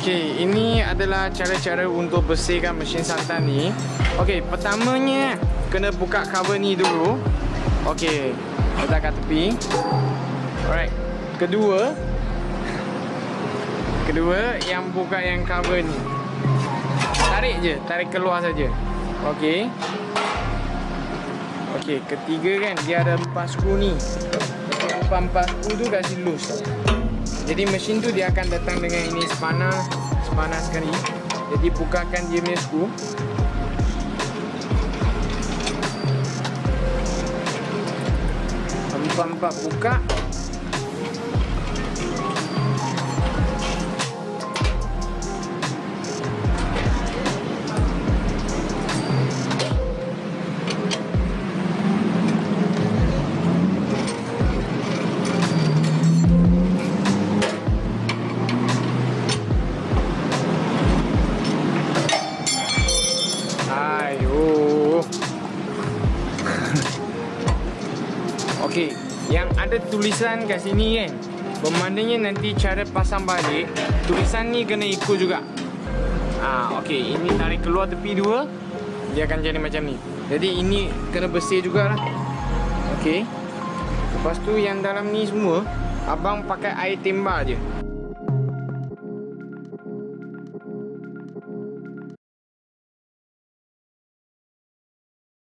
Okey, ini adalah cara-cara untuk bersihkan mesin santan ni. Okey, pertamanya kena buka cover ni dulu. Okey, letak kat tepi. Alright. Kedua, kedua yang buka yang cover ni. Tarik je, tarik keluar saja. Okey. Okey, ketiga kan dia ada empat skru ni. Empat-empat skru tu kasi loose. Jadi mesin tu dia akan datang dengan ini sepanas, sepanas sekali. Jadi bukakan dia punya skru. Empat-empat buka. Okey, yang ada tulisan kat sini kan. Bermaknanya nanti cara pasang balik, tulisan ni kena ikut juga. Ah, okey, ini tarik keluar tepi dua, dia akan jadi macam ni. Jadi ini kena bersih jugalah. Okey. Lepas tu yang dalam ni semua abang pakai air tembak je.